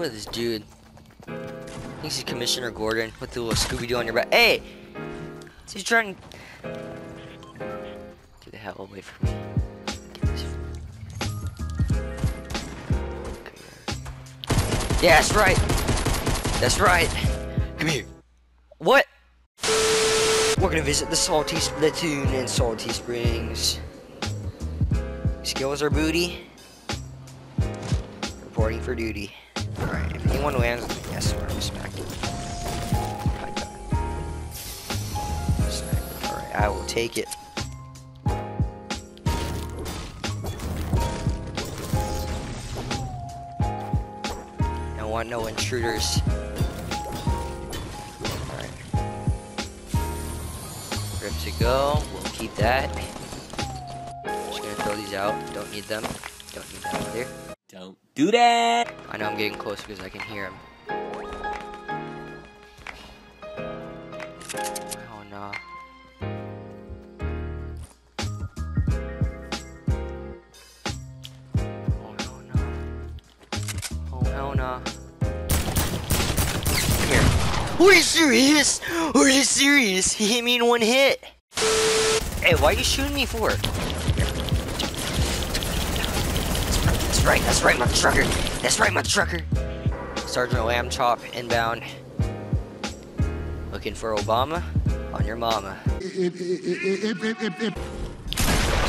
Look at this dude. Thinks he's Commissioner Gordon with the little Scooby-Doo on your back. Hey! He's trying... Get the hell away from me. Yeah, that's right. That's right. Come here. What? We're gonna visit the Salty Splatoon and Salty Springs. Skills are booty. Reporting for duty. Alright, if anyone lands, yes, we're gonna smack you. Alright, I will take it. Don't want no intruders. Alright. To go. We'll keep that. Just gonna throw these out. Don't need them. Don't need them either. Don't do that. I know I'm getting close because I can hear him. Oh no. Oh no. Oh no. Come here. Are you serious? Are you serious? He hit me in one hit. Hey, why are you shooting me for? That's right, that's right, mother trucker. That's right, mother trucker. Sergeant Lamb Chop inbound. Looking for Obama on your mama.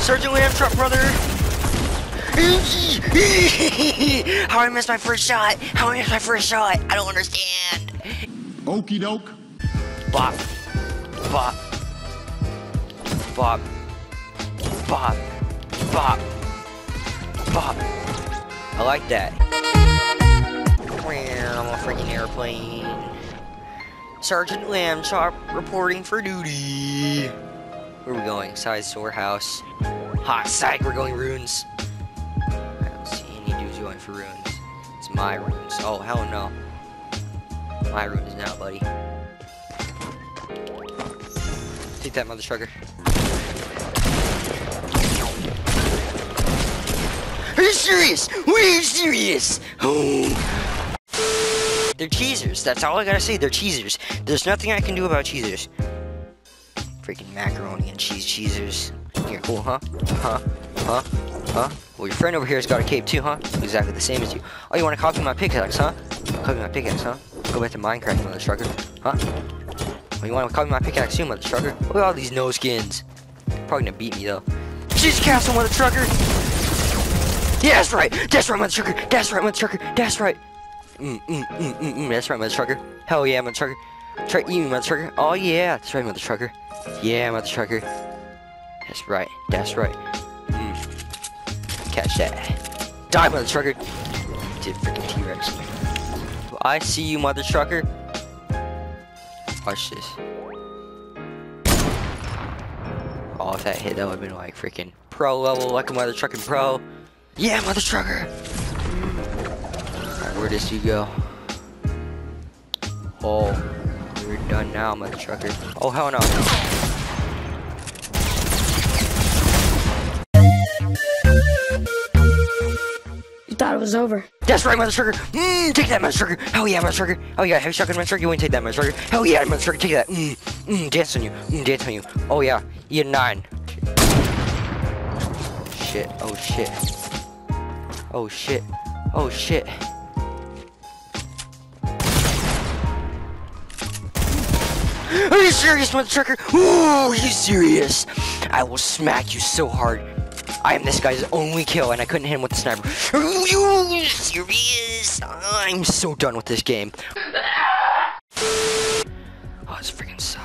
Sergeant Lamb Chop, brother. How I missed my first shot? How I missed my first shot? I don't understand. Okey doke. Bop. Bop. Bop. Bop. Bop. Bop. I like that. I'm a freaking airplane. Sergeant Lamb Chop reporting for duty. Where are we going? Side storehouse. Hot side, we're going runes. I don't see any dudes going for runes. It's my runes. Oh, hell no. My runes now, buddy. Take that, mother trucker. You serious? You serious? Oh. They're cheesers. That's all I gotta say. They're cheesers. There's nothing I can do about cheesers. Freaking macaroni and cheese cheesers. You're cool, oh, huh? Huh? Huh? Huh? Well, your friend over here has got a cape too, huh? Exactly the same as you. Oh, you want to copy my pickaxe, huh? Copy my pickaxe, huh? Go back to Minecraft, mother trucker. Huh? Oh, you want to copy my pickaxe too, mother trucker? Look at all these no skins. Probably gonna beat me though. Cheese castle, mother trucker! Yeah, that's right. That's right, mother trucker. That's right, mother trucker. That's right. Mm, mm, mm, mm, mm. That's right, mother trucker. Hell yeah, mother trucker. Try me, mother trucker. Oh yeah, that's right, mother trucker. Yeah, mother trucker. That's right. That's right. Mm. Catch that. Die, mother trucker. Did freaking T-Rex. I see you, mother trucker. Watch this. Oh, if that hit, that would have been like freaking pro level, like a mother trucking pro. Yeah, mother trucker. Alright, where does he go? Oh, we're done now, mother trucker. Oh, hell no. You thought it was over. That's right, mother trucker. Mmm, take that, mother trucker. Hell yeah, mother trucker. Oh yeah, heavy shotgun, mother trucker. You to take that, mother trucker? Hell yeah, mother trucker. Take that. Mmm, mmm, dance on you. Mmm, dance on you. Oh yeah, you nine. Shit. Oh shit. Oh shit. Oh shit. Are you serious, mother trucker? Ooh, are you serious? I will smack you so hard. I am this guy's only kill, and I couldn't hit him with the sniper. Are you serious? I'm so done with this game. Oh, this freaking sucks.